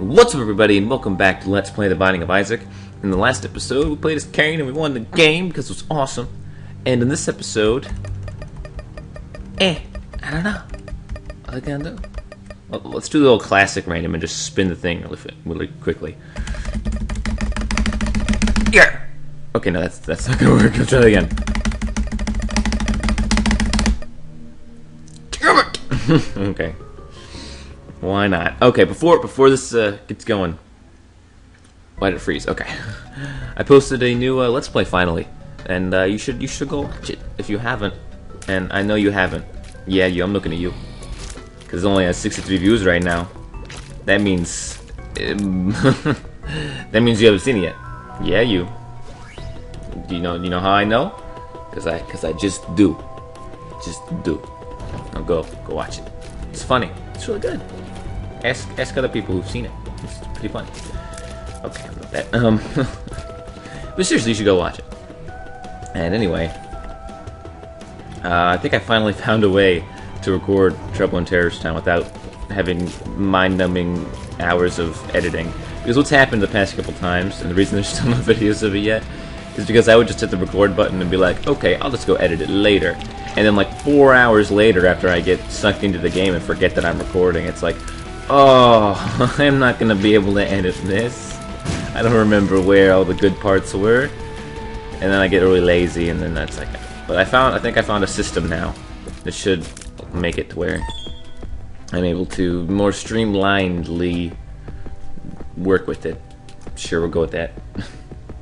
What's up, everybody, and welcome back to Let's Play The Binding of Isaac. In the last episode, we played as Cain and we won the game because it was awesome. And in this episode, eh, I don't know. What are gonna do? Well, let's do the old classic random and just spin the thing really, really quickly. Yeah. Okay, no, that's that's not gonna work. Let's try that again. Damn it! okay. Why not? Okay, before before this uh, gets going, why did it freeze? Okay, I posted a new uh, Let's Play finally, and uh, you should you should go watch it if you haven't. And I know you haven't. Yeah, you. I'm looking at you because it only has 63 views right now. That means um, that means you haven't seen it yet. Yeah, you. Do you know? You know how I know? Cause I cause I just do, just do. Now go go watch it. It's funny. It's really good. Ask ask other people who've seen it. It's pretty funny. Okay, I'm not that. Um, but seriously, you should go watch it. And anyway, uh, I think I finally found a way to record Trouble in Terrorist Town without having mind-numbing hours of editing. Because what's happened the past couple times, and the reason there's still no videos of it yet, is because I would just hit the record button and be like, okay, I'll just go edit it later. And then like four hours later, after I get sucked into the game and forget that I'm recording, it's like, oh, I'm not gonna be able to edit this. I don't remember where all the good parts were. And then I get really lazy, and then that's like. But I found, I think I found a system now that should make it to where I'm able to more streamlinedly work with it. Sure, we'll go with that.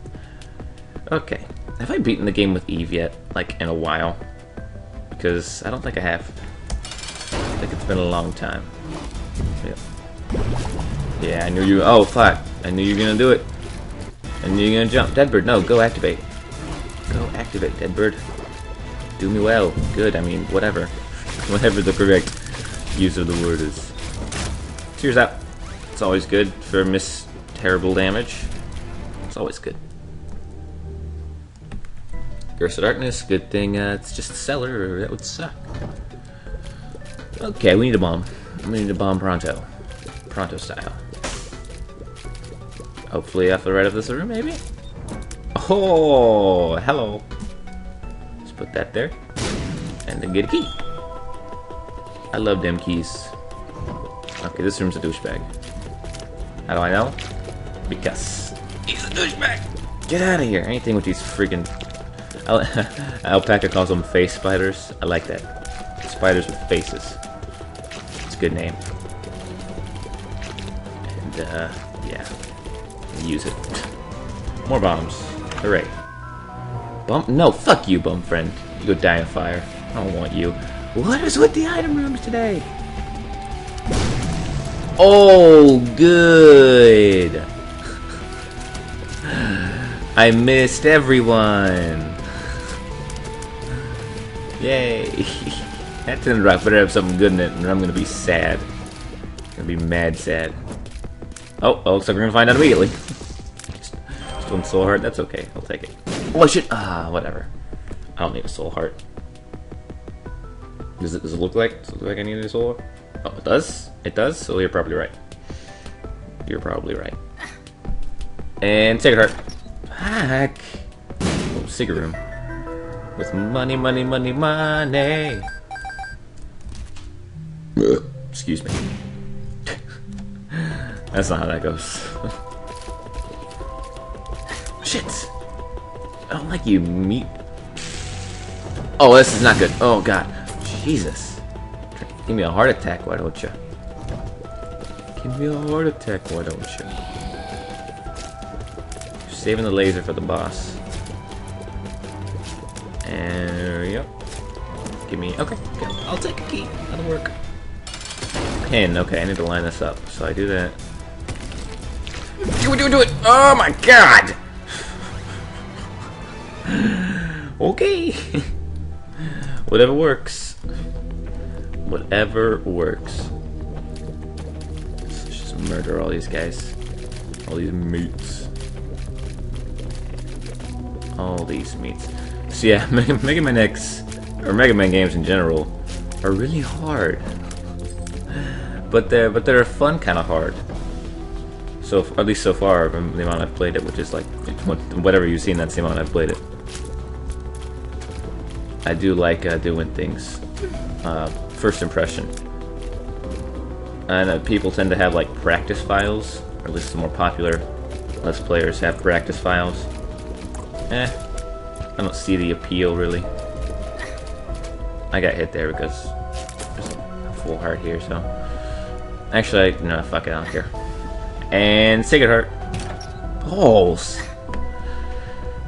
okay. Have I beaten the game with Eve yet? Like, in a while? Because I don't think I have. I think it's been a long time. Yeah. Yeah, I knew you. Oh, fuck. I knew you were gonna do it. I knew you were gonna jump. Deadbird, no, go activate. Go activate, Deadbird. Do me well. Good, I mean, whatever. Whatever the correct use of the word is. Tears out. It's always good for miss terrible damage. It's always good. Curse of Darkness, good thing uh, it's just a cellar, that would suck. Okay, we need a bomb. We need a bomb pronto. Pronto style. Hopefully off the right of this room, maybe? Oh, hello. Let's put that there. And then get a key. I love them keys. Okay, this room's a douchebag. How do I know? Because he's a douchebag. Get out of here. Anything with these freaking... Alpaca calls them face spiders. I like that. Spiders with faces. Good name. And, uh, yeah. Use it. More bombs. Hooray. Bump? No, fuck you, bum friend. You go die in fire. I don't want you. What is with the item rooms today? Oh, good. I missed everyone. Yay. that Tinted Rock better have something good in it, and I'm gonna be sad. gonna be mad sad. Oh, oh, looks like we're gonna find out immediately. Still soul heart, that's okay. I'll take it. Oh, I should. Ah, whatever. I don't need a soul heart. Does it, does it look like does it look like I need a soul? heart? Oh, it does. It does. So you're probably right. You're probably right. And cigarette heart. Fuck. Oh, cigarette room. With money, money, money, money. Excuse me. That's not how that goes. Shit. I don't like you, meat. Oh, this is not good. Oh, God. Jesus. Give me a heart attack, why don't you? Give me a heart attack, why don't you? You're saving the laser for the boss. And, yep. Give me, okay, okay, I'll take a key. That'll work. Pin, okay, I need to line this up. So I do that. Do it, do it, do it! Oh my god! okay. Whatever works. Whatever works. Let's just murder all these guys. All these meats. All these meats. So yeah, Mega, Mega Man X, or Mega Man games in general, are really hard. But they're but they're fun kind of hard. So at least so far, the amount I've played it, which is like whatever you've seen, that's the amount I've played it. I do like uh, doing things. Uh, first impression. And uh, people tend to have like practice files, or at least the more popular Let's Players have practice files. Eh, I don't see the appeal really. I got hit there because there's a full heart here, so. Actually, no, fuck it, I don't care. And Sacred Heart. Balls!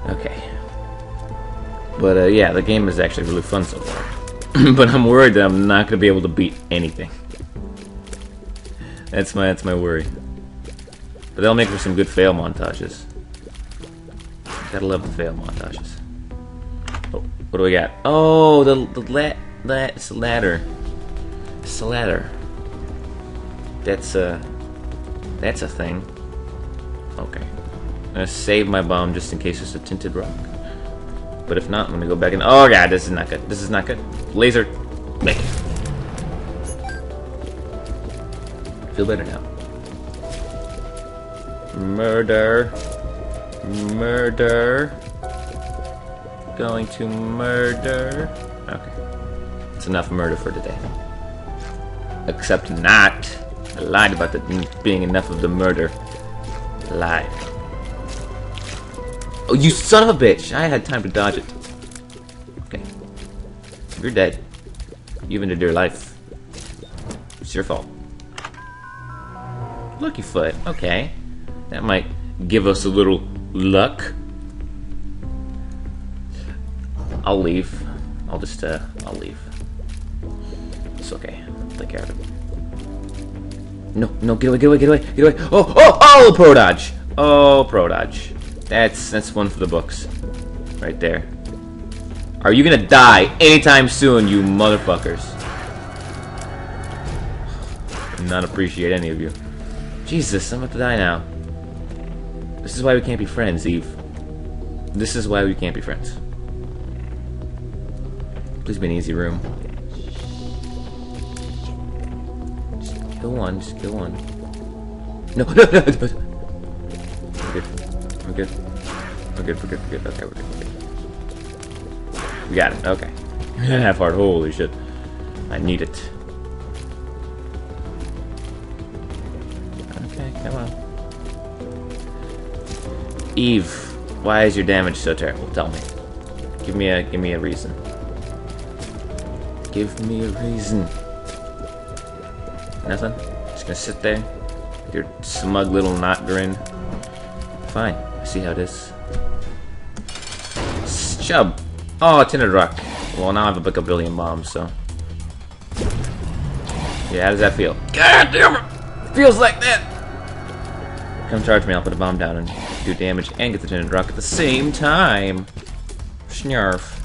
Okay. But uh, yeah, the game is actually really fun so far. but I'm worried that I'm not going to be able to beat anything. That's my that's my worry. But they'll make for some good fail montages. Gotta love the fail montages. Oh, what do we got? Oh, the the la a ladder. It's a ladder. That's a that's a thing. Okay. I'm gonna save my bomb just in case it's a tinted rock. But if not, I'm gonna go back and oh god, this is not good. This is not good. Laser, make it. Feel better now. Murder. Murder. Going to murder. Okay. It's enough murder for today. Except not. I lied about it being enough of the murder. Lied. Oh, you son of a bitch! I had time to dodge it. Okay. You're dead. You've ended your life. It's your fault. Lucky foot. Okay. That might give us a little luck. I'll leave. I'll just, uh, I'll leave. It's okay. I'll take care of it. No, no, get away, get away, get away, get away. Oh, oh, oh, pro dodge. Oh, pro dodge. That's, that's one for the books. Right there. Are you gonna die anytime soon, you motherfuckers? Not appreciate any of you. Jesus, I'm about to die now. This is why we can't be friends, Eve. This is why we can't be friends. Please be an easy room. Kill one, just kill one. No, no, no, no. We're good. We're good. We're good, we're good, we're good. Okay, we're good, we're good. We got it, okay. Half heart, holy shit. I need it. Okay, come on. Eve, why is your damage so terrible? Tell me. Give me a give me a reason. Give me a reason. Nothing? Just gonna sit there? Your smug little knot grin. Fine. I see how it is. Chub. Oh, tinted rock. Well, now I have a a billion bombs, so. Yeah, how does that feel? God damn it! Feels like that! Come charge me, I'll put a bomb down and do damage and get the tinted rock at the same time. Snarf.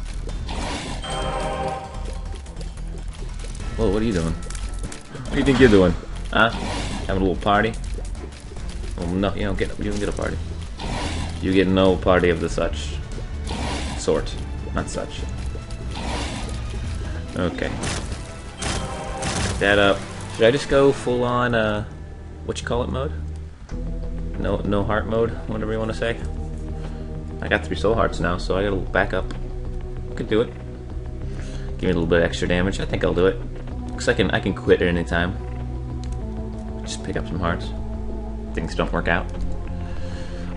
Whoa, what are you doing? What do you think you're doing? Huh? Having a little party? No, you don't get you don't get a party. You get no party of the such sort, not such. Okay. Pick that up. Should I just go full on uh, what you call it mode? No, no heart mode, whatever you want to say. I got three soul hearts now, so I got a little backup. Could do it. Give me a little bit extra damage. I think I'll do it. Cause I can I can quit at any time. Just pick up some hearts. Things don't work out.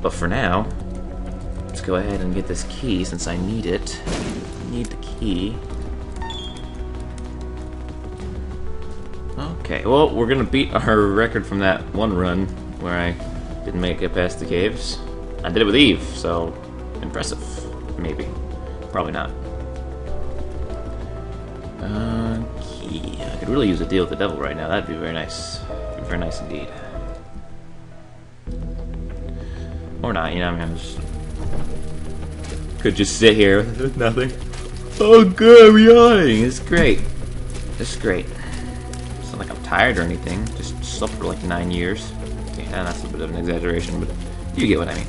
But for now, let's go ahead and get this key since I need it. Need the key. Okay, well, we're gonna beat our record from that one run where I didn't make it past the caves. I did it with Eve, so impressive. Maybe. Probably not. I could really use a deal with the devil right now. That'd be very nice. Be very nice indeed. Or not, you know, I mean, I'm just... Could just sit here with nothing. Oh, good, we yawning. It's great. It's great. It's not like I'm tired or anything. Just slept for like nine years. Okay, that's a bit of an exaggeration, but you get what I mean.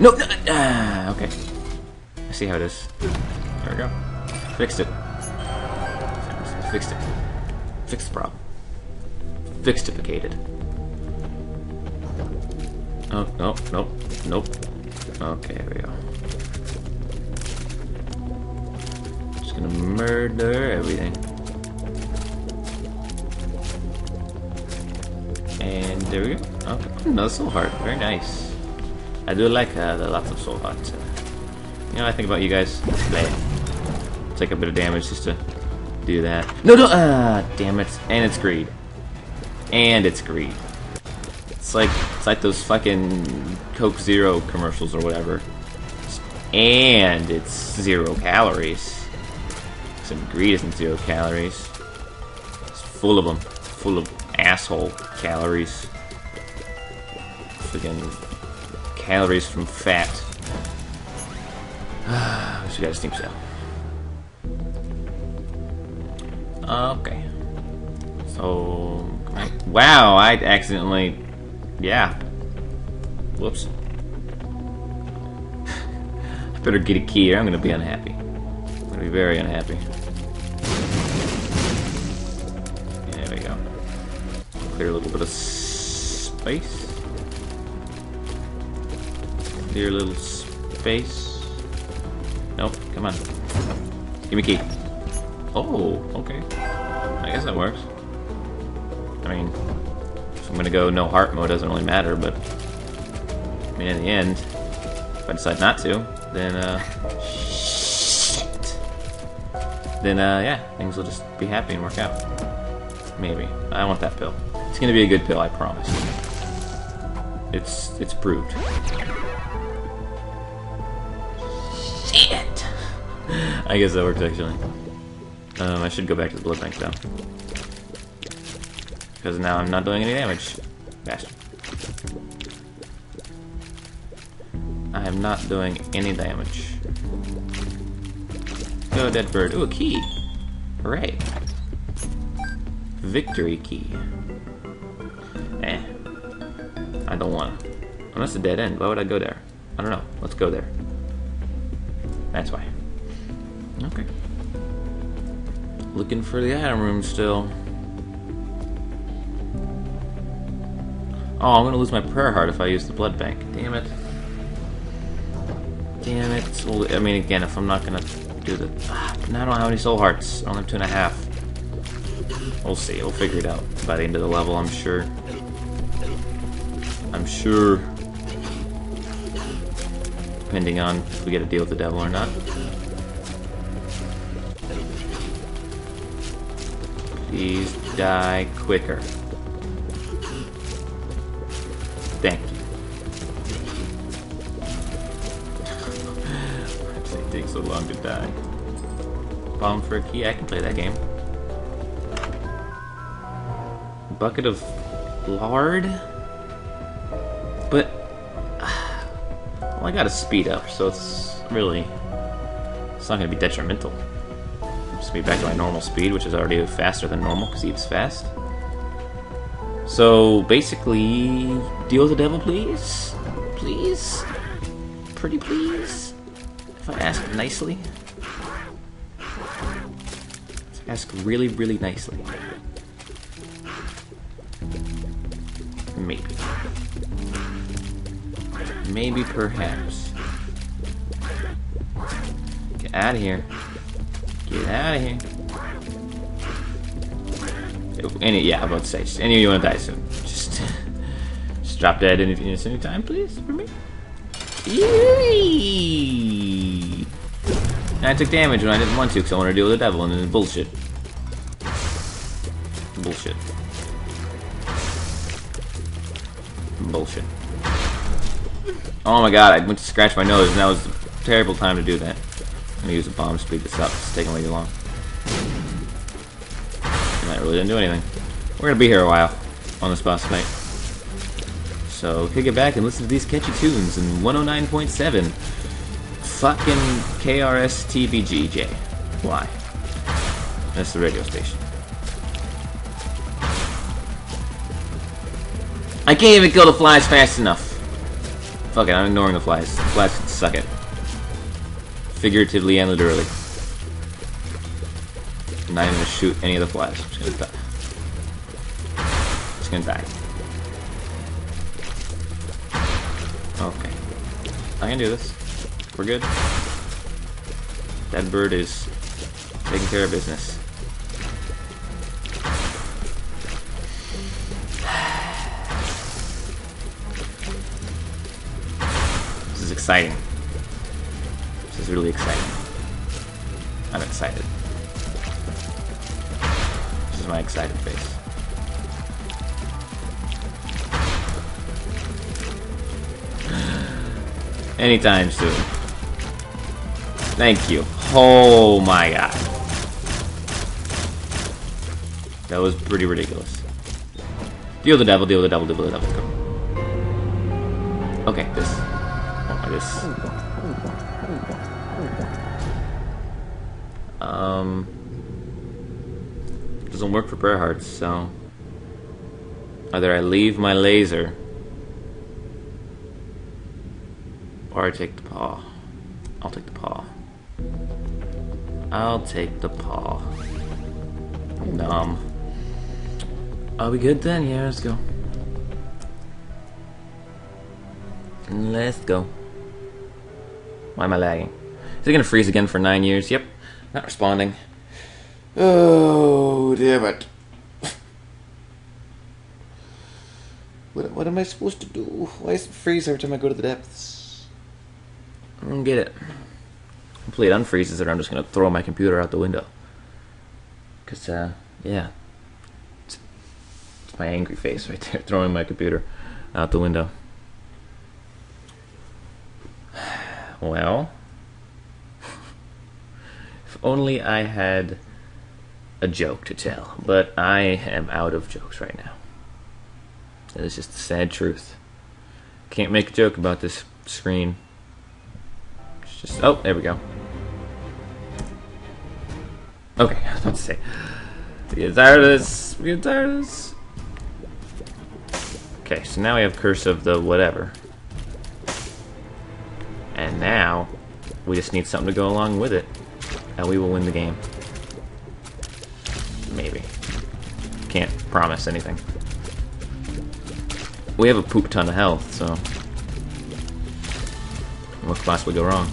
No, no, ah, okay. I see how it is. There we go. Fixed it. Fixed it. Fixed the problem. Fixtificated. Oh, no, nope, nope. Okay, here we go. Just gonna murder everything. And there we go. Oh, another soul heart. Very nice. I do like uh, the lots of soul hearts. You know, I think about you guys. Take a bit of damage just to do that. No, no, ah, damn it. And it's greed. And it's greed. It's like it's like those fucking Coke Zero commercials or whatever. And it's zero calories. Some greed isn't zero calories. It's full of them. Full of asshole calories. Freaking calories from fat. so we got a Steam sale. Uh, okay. So, wow, I accidentally, yeah. Whoops. I better get a key or I'm gonna be unhappy. I'm gonna be very unhappy. There we go. Clear a little bit of space. Clear a little space. Nope, come on. Give me a key. Oh, okay. I guess that works. I mean, if I'm gonna go no heart mode, doesn't really matter, but I mean, in the end, if I decide not to, then, uh, shit. Then, uh, yeah, things will just be happy and work out. Maybe. I want that pill. It's gonna be a good pill, I promise. It's, it's proved. Shit! I guess that works, actually. Um, I should go back to the blood bank though. Because now I'm not doing any damage. Bastard. I am not doing any damage. Go, dead bird. Ooh, a key! Hooray! Victory key. Eh. I don't wanna. Unless it's a dead end. Why would I go there? I don't know. Let's go there. That's why. Looking for the item room still. Oh, I'm gonna lose my prayer heart if I use the blood bank. Damn it. Damn it. Well, I mean, again, if I'm not gonna do the... Ah, now I don't have any soul hearts. I only have two and a half. We'll see. We'll figure it out by the end of the level, I'm sure. I'm sure. Depending on if we get a deal with the devil or not. Please die quicker. Thank you. it takes so long to die. Bomb for a key, I can play that game. Bucket of lard? But well, I got to speed up, so it's really it's not to be detrimental. Just back to my normal speed, which is already faster than normal because Eve's fast. So basically, deal with the devil, please, please, pretty please. If I ask nicely, ask really, really nicely. Maybe. Maybe, perhaps. Get out of here. Get out of here. Any, yeah, about to say, just any of you want to die soon. Just, just drop dead any, any time, please, for me. Yay! I took damage when I didn't want to because I want to deal with the devil and then bullshit. Bullshit. Bullshit. Oh my god, I went to scratch my nose and that was a terrible time to do that. I'm gonna use a bomb to speed this up. It's taking way too long. And that really didn't do anything. We're gonna be here a while on this boss fight. So kick it back and listen to these catchy tunes in 109.7. Fucking KRS TVGJ. Why? That's the radio station. I can't even kill the flies fast enough. Fuck it, I'm ignoring the flies. The flies can suck it. Figuratively and literally. I'm not even gonna shoot any of the flies. I'm just gonna die. Just gonna die. Okay. I can do this. We're good. That bird is taking care of business. This is exciting. Is really exciting. I'm excited. This is my excited face. Anytime soon. Thank you. Oh my god. That was pretty ridiculous. Deal the devil, deal the devil, deal the devil. Okay, this. Oh, this. Oh, Doesn't work for prayer hearts, so. Either I leave my laser. Or I take the paw. I'll take the paw. I'll take the paw. Numb. Are we good then? Yeah, let's go. Let's go. Why am I lagging? Is it gonna freeze again for nine years? Yep. Not responding. Oh, damn it. What, what am I supposed to do? Why does it freeze every time I go to the depths? I don't get it. Hopefully it unfreezes it or I'm just gonna throw my computer out the window. Cause, uh, yeah. It's, it's my angry face right there, throwing my computer out the window. Well, if only I had a joke to tell, but I am out of jokes right now. That is just the sad truth. Can't make a joke about this screen. It's just oh, there we go. Okay, I was about to say. Get tired of this. Get tired of this. Okay, so now we have Curse of the whatever. And now, we just need something to go along with it. And we will win the game. Maybe. Can't promise anything. We have a poop ton of health, so... What could possibly go wrong?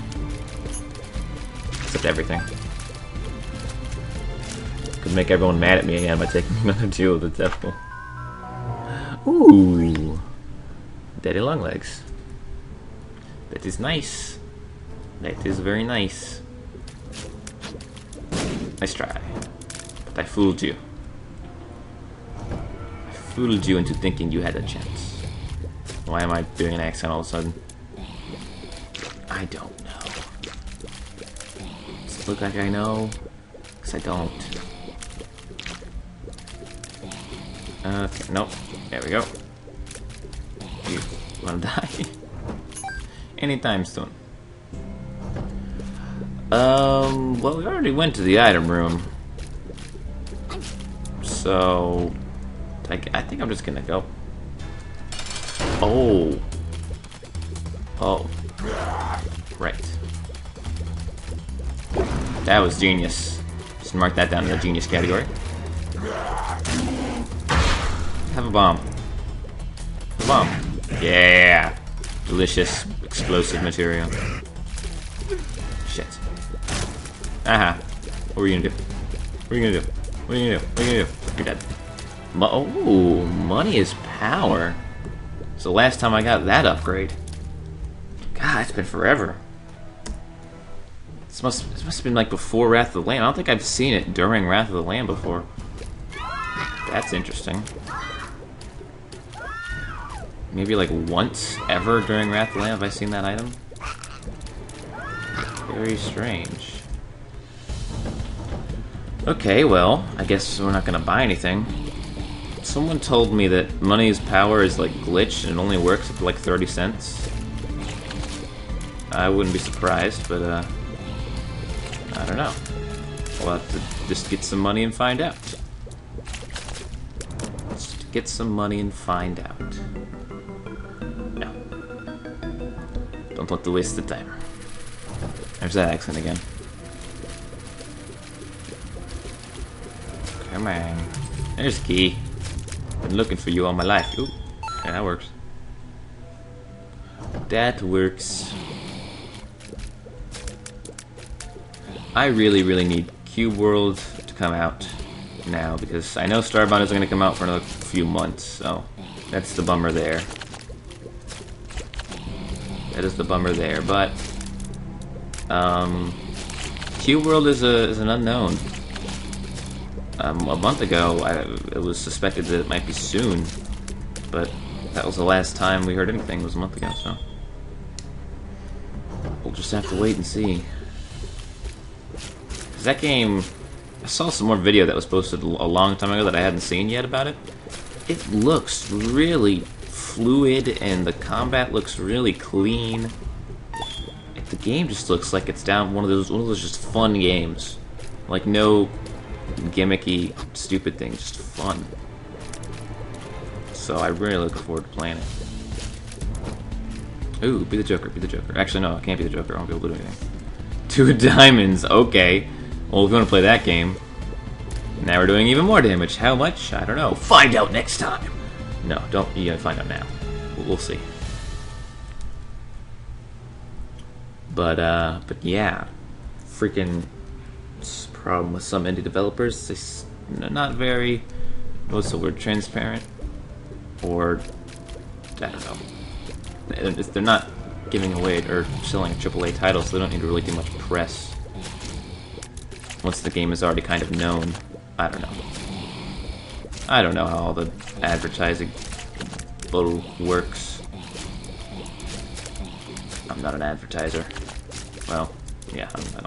Except everything. Could make everyone mad at me again by taking another duel with the devil. Ooh! Daddy long legs. That is nice. That is very nice. Nice try. I fooled you. I fooled you into thinking you had a chance. Why am I doing an accent all of a sudden? I don't know. Does it look like I know? Because I don't. Okay, nope. There we go. You wanna die? Anytime soon. Um, well, we already went to the item room. So, I, I think I'm just gonna go. Oh. Oh. Right. That was genius. Just mark that down in the genius category. Have a bomb. A bomb. Yeah. Delicious explosive material. Shit. Aha. What are you gonna do? What are you gonna do? What are you gonna do? What are you gonna do? You're dead. Oh, money is power. It's the last time I got that upgrade. God, it's been forever. This must this must have been like before Wrath of the Lamb. I don't think I've seen it during Wrath of the Lamb before. That's interesting. Maybe like once ever during Wrath of the Lamb have I seen that item. Very strange. Okay, well, I guess we're not gonna buy anything. Someone told me that money's power is like glitched and only works for like 30 cents. I wouldn't be surprised, but uh, I don't know. We'll have to just get some money and find out. Get some money and find out. No. Don't want to waste the time. There's that accent again. Come on. There's key. Been looking for you all my life. Ooh. Yeah, that works. That works. I really, really need Cube World to come out now because I know Starbound isn't going to come out for another few months, so that's the bummer there. That is the bummer there, but um, Cube World is a is an unknown. Um, a month ago, I, it was suspected that it might be soon, but that was the last time we heard anything. was a month ago, so we'll just have to wait and see. Cause that game, I saw some more video that was posted a long time ago that I hadn't seen yet about it. It looks really fluid, and the combat looks really clean. The game just looks like it's down one of those one of those just fun games, like no gimmicky, stupid thing, just fun. So I really look forward to playing it. Ooh, be the Joker, be the Joker. Actually, no, I can't be the Joker. I won't be able to do anything. Two diamonds, okay. Well, if you want to play that game, now we're doing even more damage. How much? I don't know. Find out next time. No, don't. You gotta find out now. We'll see. But, uh, but yeah. Freaking problem with some indie developers. They're not very, what's the word, transparent? Or, I don't know. They're not giving away or selling a AAA title, so they don't need to really do much press. Once the game is already kind of known. I don't know. I don't know how all the advertising little works. I'm not an advertiser. Well, yeah, I don't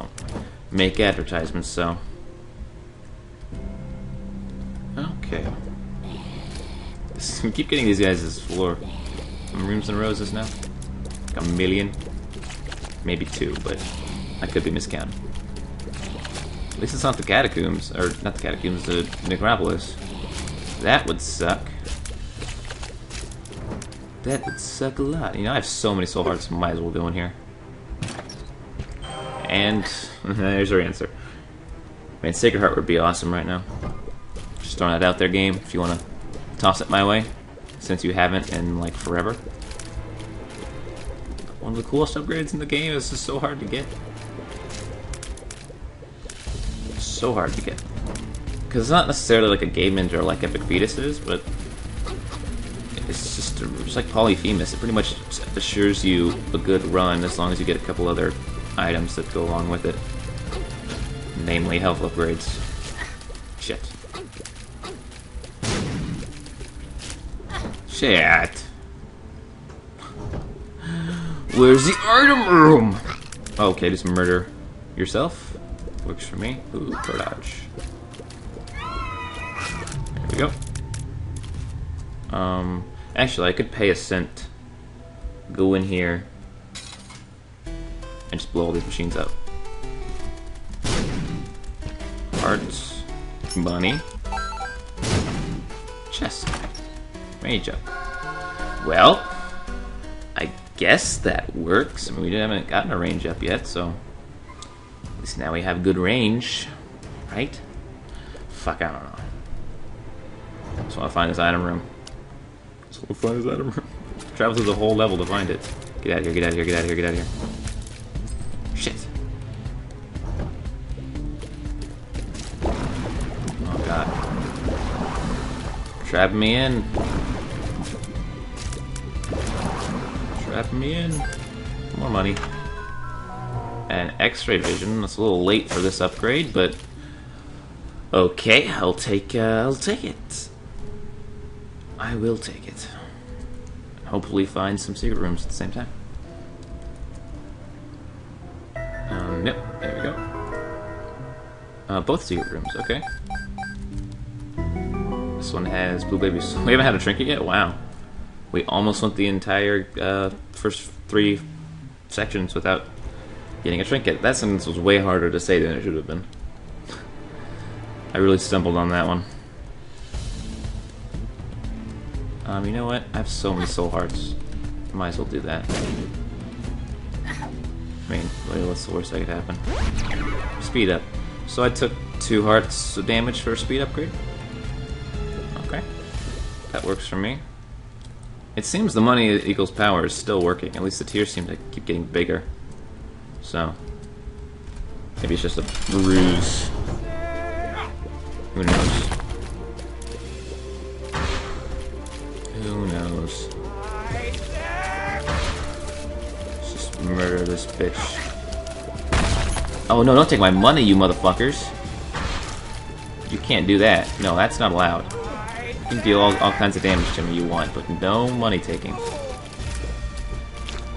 make advertisements, so. Okay. Keep getting these guys as floor. Rooms and roses now? Like a million? Maybe two, but I could be miscounting. At least it's not the catacombs, or not the catacombs, the necropolis. That would suck. That would suck a lot. You know, I have so many soul hearts, might as well go in here. And there's our answer. Man, Sacred Heart would be awesome right now. Just throwing that out there, game, if you want to toss it my way, since you haven't in, like, forever. One of the coolest upgrades in the game is just so hard to get. So hard to get. Because it's not necessarily like a game ender like Epic Fetus is, but it's just, just like Polyphemus. It pretty much assures you a good run as long as you get a couple other items that go along with it. Namely, health upgrades. Shit. Shit. Where's the item room? Okay, just murder yourself. Works for me. Ooh, dodge. There we go. Um, actually, I could pay a cent. Go in here, and just blow all these machines up. Hearts, money, chest, range up. Well, I guess that works. I mean, we haven't gotten a range up yet, so at least now we have good range, right? Fuck, I don't know. Just want to find this item room. Just want to find this item room. Travel through the whole level to find it. Get out of here, get out of here, get out of here, get out of here. Trap me in. Trap me in. More money. And X-ray vision. That's a little late for this upgrade, but okay. I'll take. Uh, I'll take it. I will take it. Hopefully, find some secret rooms at the same time. Um, yep, there we go. Uh, both secret rooms, okay. This one has blue babies. We haven't had a trinket yet? Wow. We almost went the entire uh, first three sections without getting a trinket. That sentence was way harder to say than it should have been. I really stumbled on that one. Um, you know what? I have so many soul hearts. Might as well do that. I mean, what's the worst that could happen? Speed up. So I took two hearts of damage for a speed upgrade. That works for me. It seems the money equals power is still working. At least the tiers seem to keep getting bigger. So, maybe it's just a ruse. Who knows? Who knows? Let's just murder this bitch. Oh no, don't take my money, you motherfuckers. You can't do that. No, that's not allowed. You can deal all, all kinds of damage to me you want, but no money taking.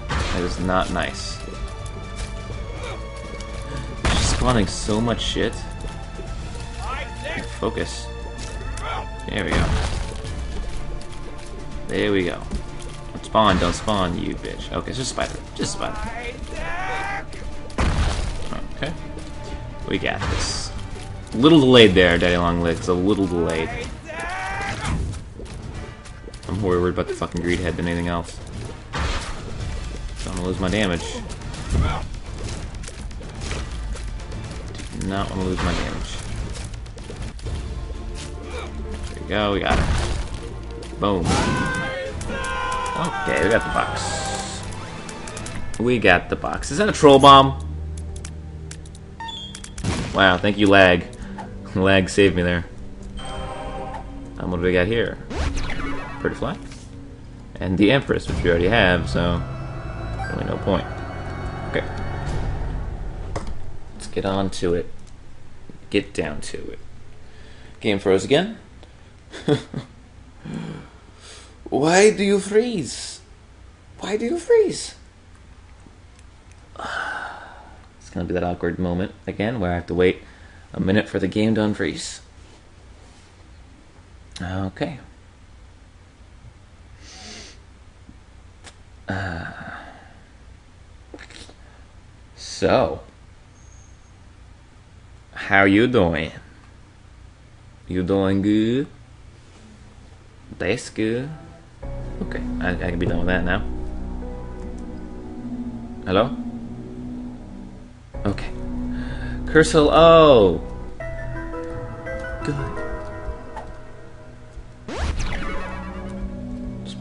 That is not nice. Just spawning so much shit. Focus. There we go. There we go. Don't spawn, don't spawn, you bitch. Okay, it's just spider. Just spider. Okay. We got this. A little delayed there, Daddy Long Legs. A little delayed. I'm more worried about the fucking greed head than anything else. Don't want to lose my damage. Not want to lose my damage. There we go, we got it. Boom. Okay, we got the box. We got the box. Is that a troll bomb? Wow, thank you, lag. lag saved me there. Um, what do we got here? Pretty fly. And the Empress, which we already have, so really no point. Okay. Let's get on to it. Get down to it. Game froze again. Why do you freeze? Why do you freeze? It's gonna be that awkward moment again where I have to wait a minute for the game to unfreeze. Okay. Uh, so, how you doing? You doing good? That's good. Okay, I, I can be done with that now. Hello? Okay. Cursal Oh! Good.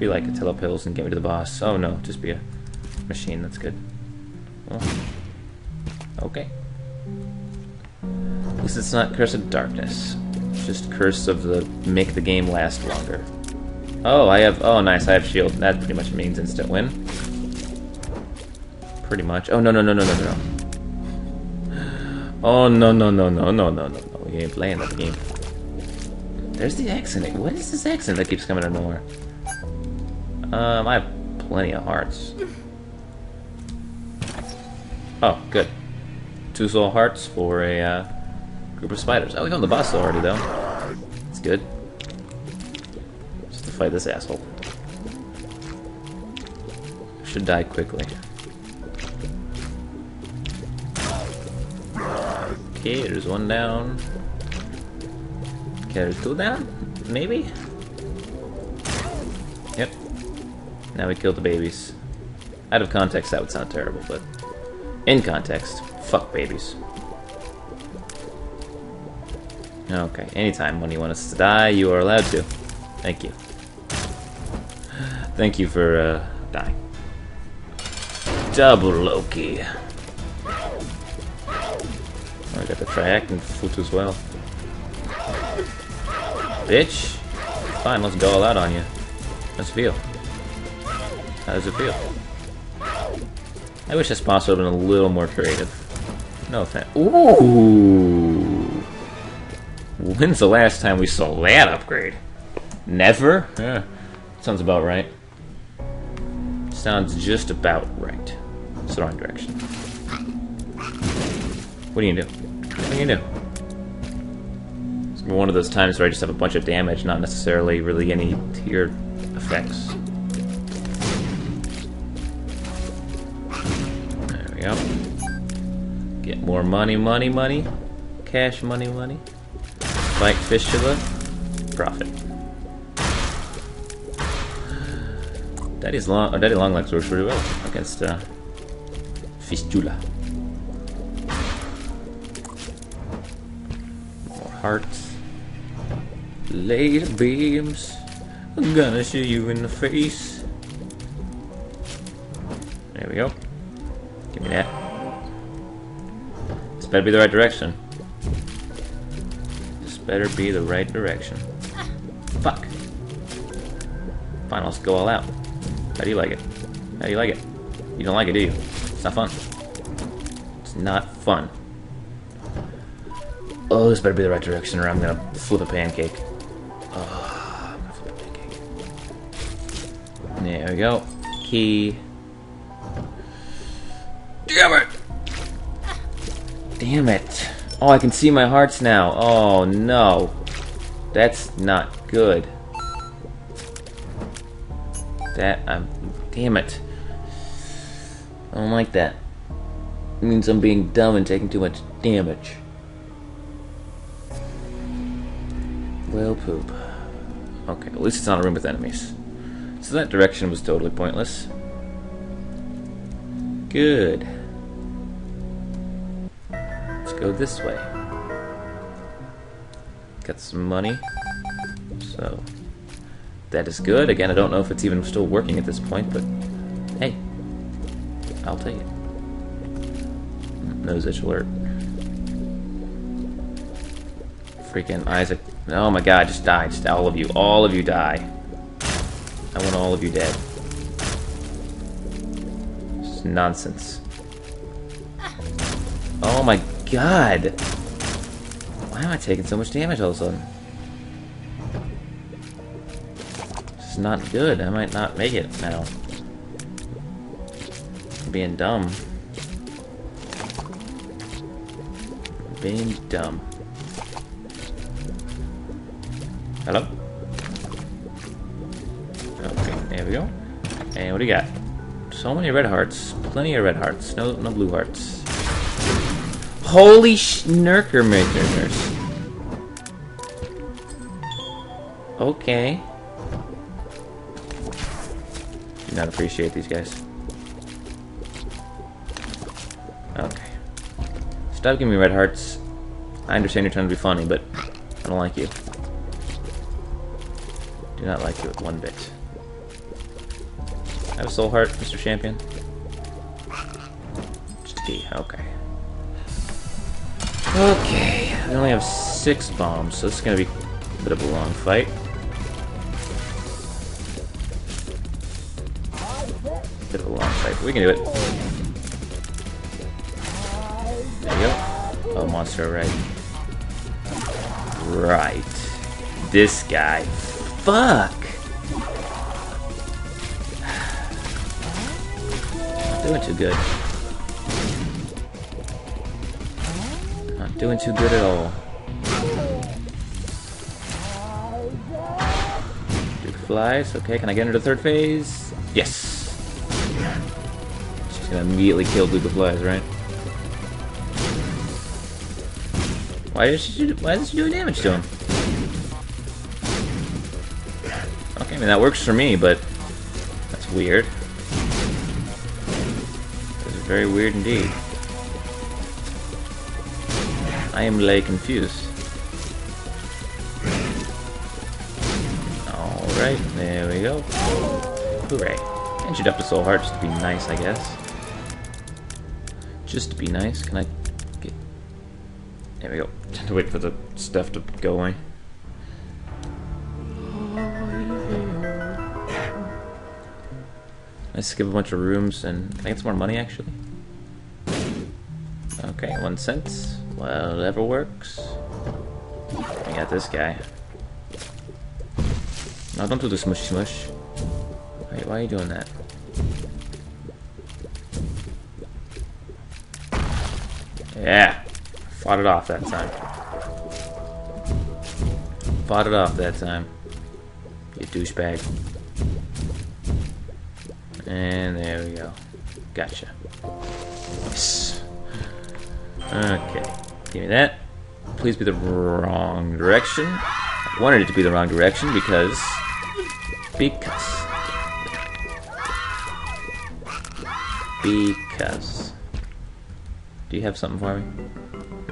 Be like a telepills and get me to the boss. Oh no, just be a machine, that's good. Okay. At least it's not Curse of Darkness. It's just Curse of the make the game last longer. Oh, I have oh nice, I have shield. That pretty much means instant win. Pretty much. Oh no no no no no no. Oh no no no no no no no no! We ain't playing that game. There's the accent. What is this accent that keeps coming out of nowhere? Um, I have plenty of hearts. Oh, good. Two soul hearts for a uh, group of spiders. Oh, we found the boss already though. It's good. Just to fight this asshole. Should die quickly. Okay, there's one down. Okay, there's two down? Maybe? Now we killed the babies. Out of context, that would sound terrible, but in context, fuck babies. Okay, anytime when you want us to die, you are allowed to. Thank you. Thank you for uh, dying. Double Loki. I got the triactin foot as well. Bitch! Fine, let's go all out on you. Let's feel? How does it feel? I wish this boss would have been a little more creative. No offense. Ooh! When's the last time we saw that upgrade? Never? Yeah. Sounds about right. Sounds just about right. It's the wrong direction. What do you do? What do you do? It's one of those times where I just have a bunch of damage, not necessarily really any tier effects. Go. Get more money, money, money. Cash, money, money. Fight Fistula. Profit. Daddy's long, oh, Daddy Longlegs works pretty well against uh, Fistula. More hearts. Laser beams. I'm gonna shoot you in the face. There we go. That. This better be the right direction. This better be the right direction. Fuck. Fine, let's go all out. How do you like it? How do you like it? You don't like it, do you? It's not fun. It's not fun. Oh, this better be the right direction or I'm gonna flip a pancake. Oh, I'm gonna flip a pancake. There we go. Key. Damn it. Oh, I can see my hearts now. Oh, no. That's not good. That, I'm... Damn it. I don't like that. It means I'm being dumb and taking too much damage. Well, poop. Okay, at least it's not a room with enemies. So that direction was totally pointless. Good. Go this way. Got some money. So, that is good. Again, I don't know if it's even still working at this point, but hey, I'll take it. Nose itch alert. Freaking Isaac. Oh my god, just die. Just all of you. All of you die. I want all of you dead. It's nonsense. Oh my god! Why am I taking so much damage all of a sudden? This is not good. I might not make it now. I'm being dumb. I'm being dumb. Hello? Okay, there we go. And what do you got? So many red hearts. Plenty of red hearts. No no blue hearts. Holy schnurker makers. Okay. Do not appreciate these guys. Okay. Stop giving me red hearts. I understand you're trying to be funny, but I don't like you. Do not like you one bit. I have a soul heart, Mr. Champion. Just key, okay. Okay, I only have six bombs, so this is gonna be a bit of a long fight. Bit of a long fight, we can do it. There you go. Oh, monster, right. Right. This guy. Fuck! Not doing too good. Doing too good at all. Duke flies. Okay, can I get into the third phase? Yes! She's gonna immediately kill Duke of Flies, right? Why is she do, why is she doing damage to him? Okay, I mean that works for me, but that's weird. This is very weird indeed. I am like confused. Alright, there we go. Hooray. And should up to Soul Heart just to be nice, I guess. Just to be nice. Can I get... There we go. Have to wait for the stuff to go away. I skip a bunch of rooms and I get some more money actually? Okay, one cent. Well, whatever works. I got this guy. No, don't do the smushy smush. Wait, why are you doing that? Yeah! Fought it off that time. Fought it off that time. You douchebag. And there we go. Gotcha. Okay. Give me that. Please be the wrong direction. I wanted it to be the wrong direction because... Because. Because. Do you have something for me?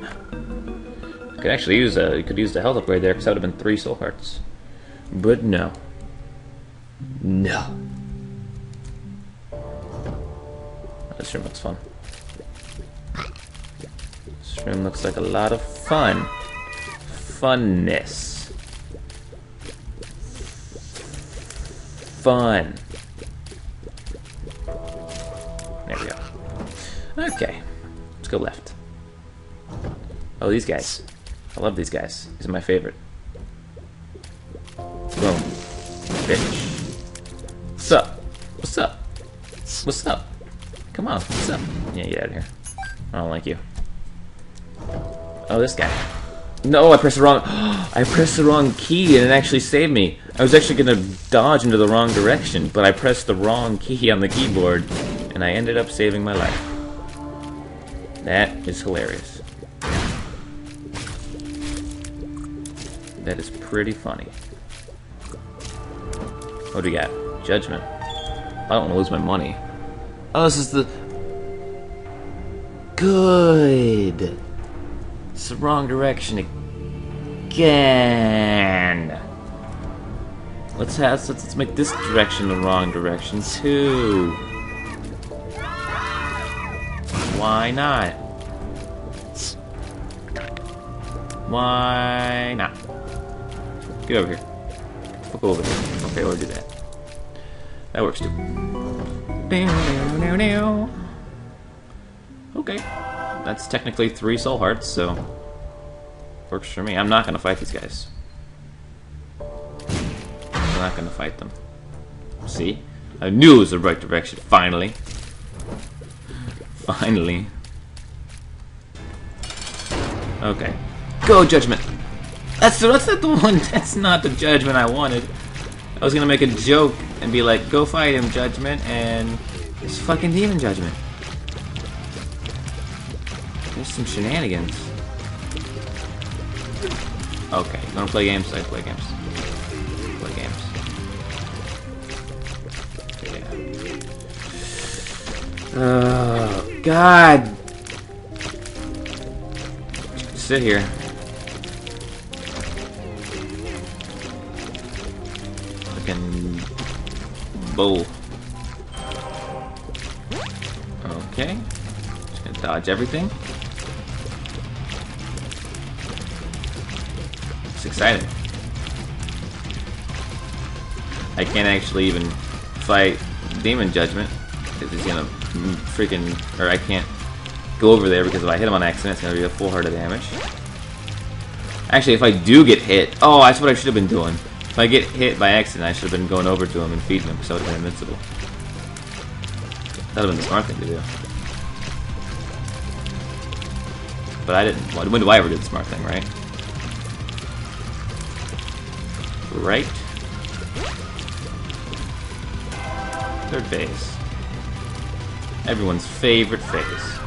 No. Could actually use a. You could use the health upgrade there because that would have been three soul hearts. But no. No. This room looks fun. Room looks like a lot of fun. Funness. Fun. There we go. Okay. Let's go left. Oh, these guys. I love these guys. These are my favorite. Boom. Bitch. What's up? What's up? What's up? Come on, what's up? Yeah, get out of here. I don't like you. Oh, this guy. No, I pressed the wrong... I pressed the wrong key and it actually saved me. I was actually going to dodge into the wrong direction, but I pressed the wrong key on the keyboard and I ended up saving my life. That is hilarious. That is pretty funny. What do we got? Judgment. I don't want to lose my money. Oh, this is the... Good! It's the wrong direction again! Let's have let's, let's make this direction the wrong direction too. Why not? Why not? Get over here. Fuck over here. Okay, we'll do that. That works too. Okay. That's technically three soul hearts, so works for me. I'm not gonna fight these guys. I'm not gonna fight them. See? I knew it was the right direction, finally. Finally. Okay. Go, Judgment! That's, the, that's not the one, that's not the Judgment I wanted. I was gonna make a joke and be like, go fight him, Judgment, and it's fucking Demon Judgment. There's some shenanigans. Okay, you wanna play games? I play games. Play games. Yeah. Oh, God! Sit here. Fucking bull. Okay. Just gonna dodge everything. Exciting. I can't actually even fight Demon Judgment because he's gonna freaking, or I can't go over there because if I hit him on accident, it's gonna be a full heart of damage. Actually, if I do get hit, oh, that's what I should have been doing. If I get hit by accident, I should have been going over to him and feeding him because I would have been invincible. That would have been the smart thing to do. But I didn't. When do I ever do the smart thing, right? Right? Third base. Everyone's favorite phase.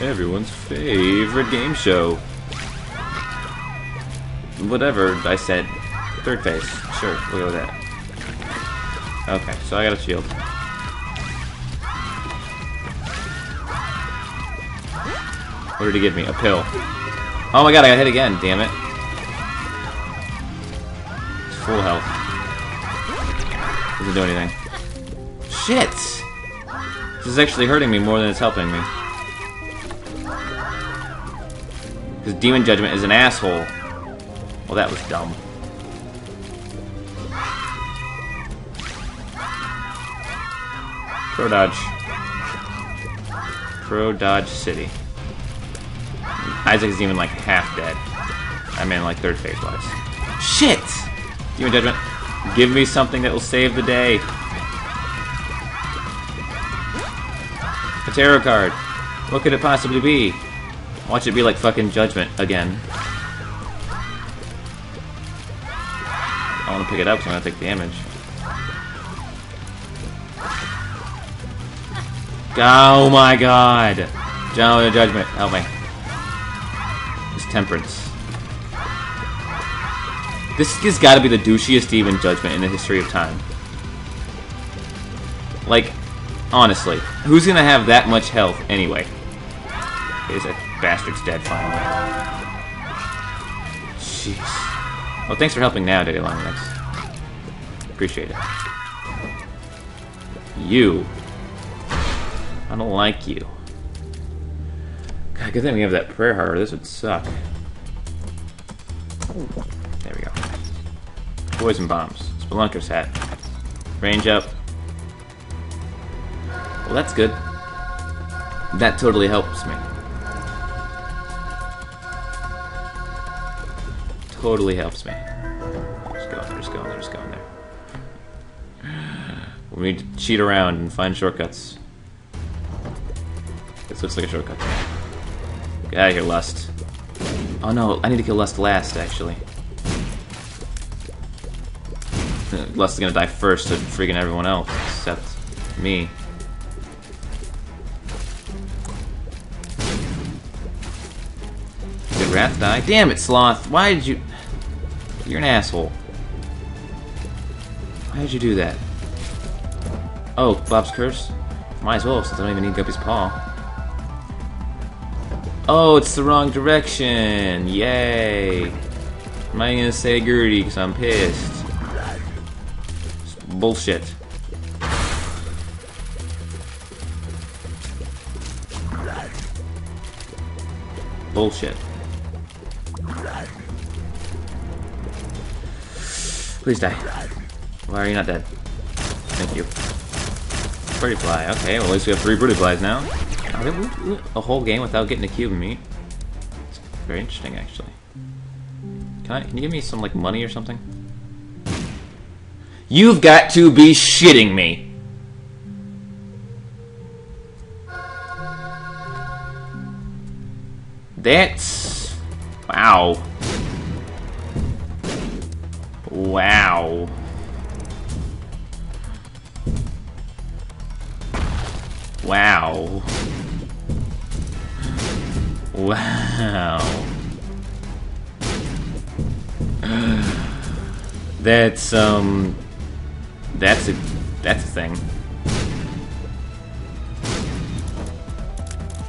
Everyone's favorite game show. Whatever I said. Third phase. Sure, we'll go with that. Okay, so I got a shield. What did he give me? A pill. Oh my god, I got hit again, damn it. Full health. Doesn't do anything. Shit! This is actually hurting me more than it's helping me. Because Demon Judgment is an asshole. Well, that was dumb. Pro Dodge. Pro Dodge City. Isaac is even like half dead. I mean, like third phase wise. Shit! Demon Judgment, give me something that will save the day. A tarot card. What could it possibly be? Watch it be like fucking Judgment again. I want to pick it up, so I'm gonna take damage. Oh my god! General Judgment, help me. Temperance. This has got to be the douchiest demon judgment in the history of time. Like, honestly, who's gonna have that much health anyway? Is that bastard's dead finally? Jeez. Well, thanks for helping now, Daddy Long Legs. Appreciate it. You. I don't like you. God, good thing we have that prayer heart. This would suck. There we go. Poison bombs. Spelunker's hat. Range up. Well, that's good. That totally helps me. Totally helps me. Just go there, just go there, just go there. We need to cheat around and find shortcuts. This looks like a shortcut. Get out of here, Lust. Oh no, I need to kill Lust last, actually. Lust is gonna die first to freaking everyone else, except me. Did Wrath die? Damn it, Sloth! Why did you... You're an asshole. Why did you do that? Oh, Bob's Curse? Might as well, since I don't even need Guppy's Paw. Oh, it's the wrong direction! Yay! I'm not gonna say Gertie because I'm pissed. It's bullshit. Bullshit. Please die. Why are you not dead? Thank you. Pretty fly. Okay, well at least we have three pretty flies now. A whole game without getting a cube of meat. It's very interesting, actually. Can I? Can you give me some like money or something? You've got to be shitting me! That's wow. Wow. Wow. Wow. That's um that's a that's a thing.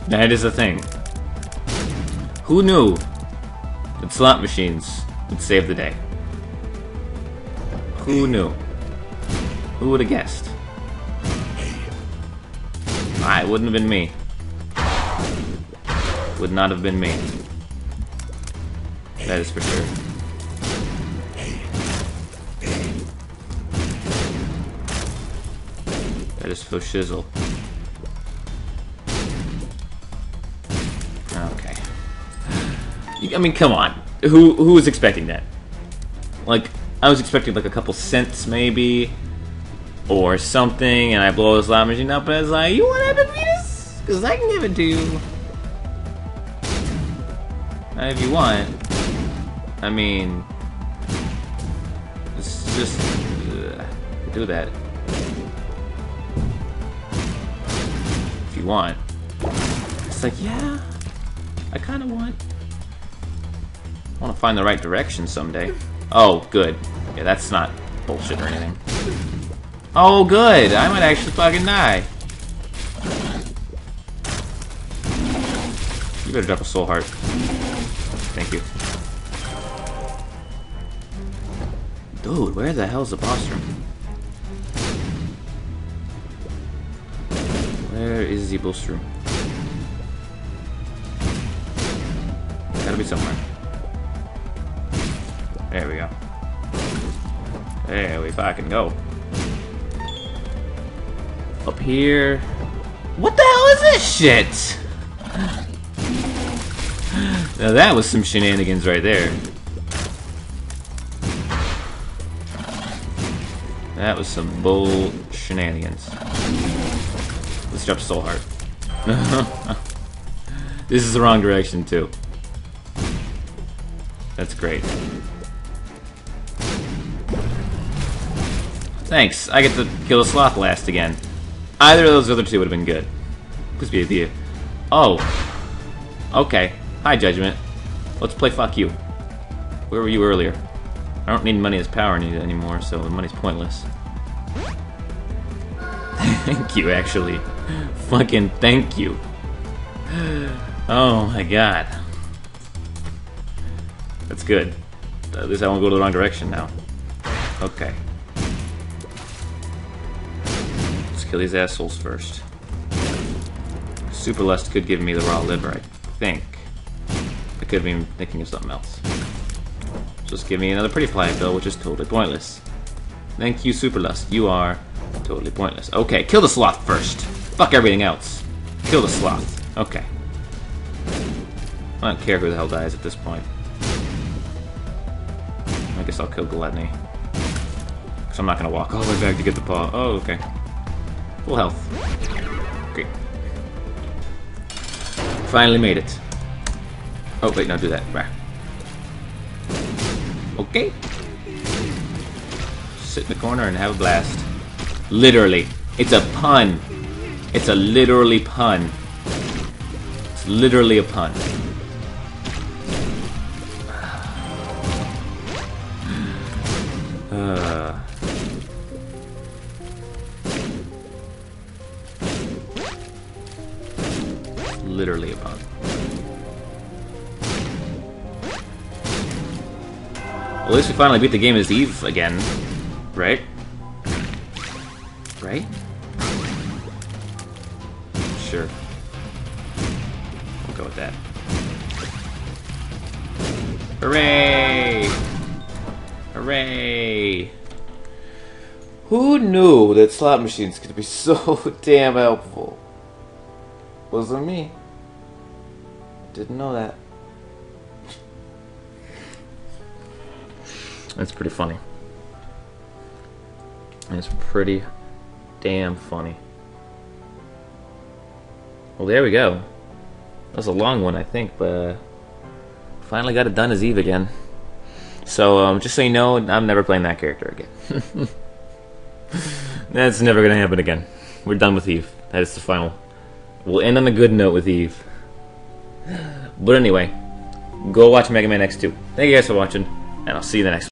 That is a thing. Who knew that slot machines would save the day? Who knew? Who would have guessed? Ah, it wouldn't have been me. Would not have been me. That is for sure. That is for shizzle. Okay. I mean, come on. Who who was expecting that? Like, I was expecting like a couple cents maybe, or something, and I blow this slot machine up, and it's like, you want Epic Fetus? Because I can give it to you. And if you want. I mean, just uh, do that if you want. It's like, yeah, I kind of want. I want to find the right direction someday. Oh, good. Yeah, that's not bullshit or anything. Oh, good. I might actually fucking die. You better drop a soul heart. Dude, where the hell's the boss room? Where is the boss room? Gotta be somewhere. There we go. There we fucking go. Up here. What the hell is this shit? Now that was some shenanigans right there. That was some bull shenanigans. Let's jump Soul Heart. this is the wrong direction too. That's great. Thanks. I get to kill a sloth last again. Either of those other two would have been good. Please be a view. Oh. Okay. Hi, Judgment. Let's play fuck you. Where were you earlier? I don't need money as power anymore, so the money's pointless. thank you, actually. Fucking thank you. Oh my god. That's good. At least I won't go the wrong direction now. Okay. Let's kill these assholes first. Super Lust could give me the raw liver, I think. I could have been thinking of something else. Just give me another pretty fly bill, which is totally pointless. Thank you, Super Lust. You are totally pointless. Okay, kill the sloth first. Fuck everything else. Kill the sloth. Okay. I don't care who the hell dies at this point. I guess I'll kill Gluttony. Because I'm not going to walk all the way back to get the paw. Oh, okay. Full health. Great. Finally made it. Oh, wait, no, do that. Right. Okay. Sit in the corner and have a blast. Literally. It's a pun. It's a literally pun. It's literally a pun. Literally a pun. At least we finally beat the game as Eve again, right? Right? Sure. We'll go with that. Hooray! Hooray! Who knew that slot machines could be so damn helpful? Wasn't me. Didn't know that. That's pretty funny. It's pretty damn funny. Well, there we go. That was a long one, I think, but uh, finally got it done as Eve again. So, um, just so you know, I'm never playing that character again. That's never gonna happen again. We're done with Eve. That is the final. We'll end on a good note with Eve. But anyway, go watch Mega Man X2. Thank you guys for watching, and I'll see you in the next